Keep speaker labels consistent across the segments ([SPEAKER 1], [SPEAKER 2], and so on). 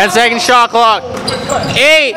[SPEAKER 1] 10 second shot clock. Eight.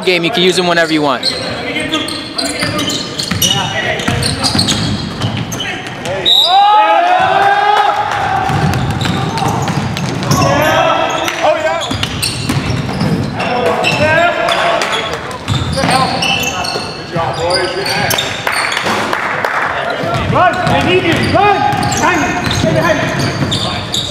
[SPEAKER 1] whole game, you can use them whenever you want.
[SPEAKER 2] Run, I need you. Run. Hang. Stay behind. Behind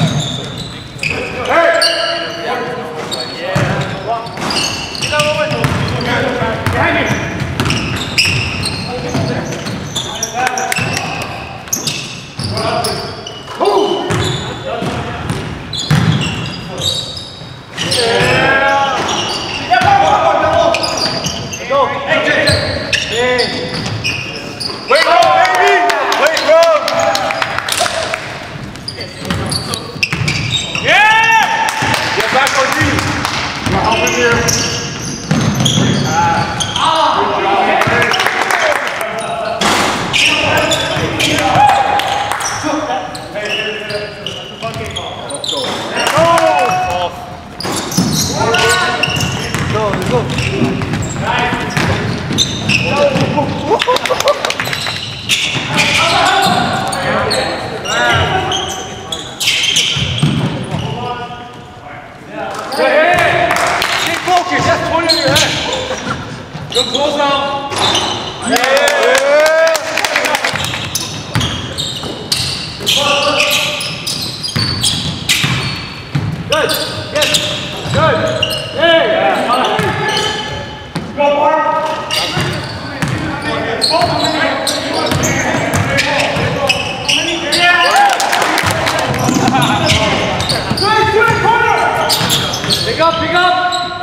[SPEAKER 2] Pick up,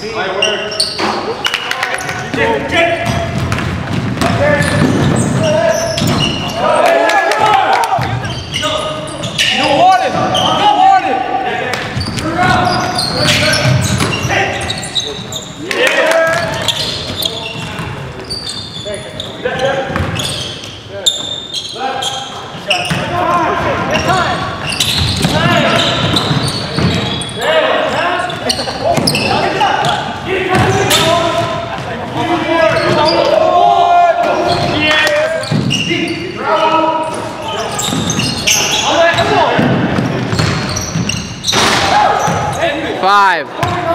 [SPEAKER 2] pick up. And
[SPEAKER 3] You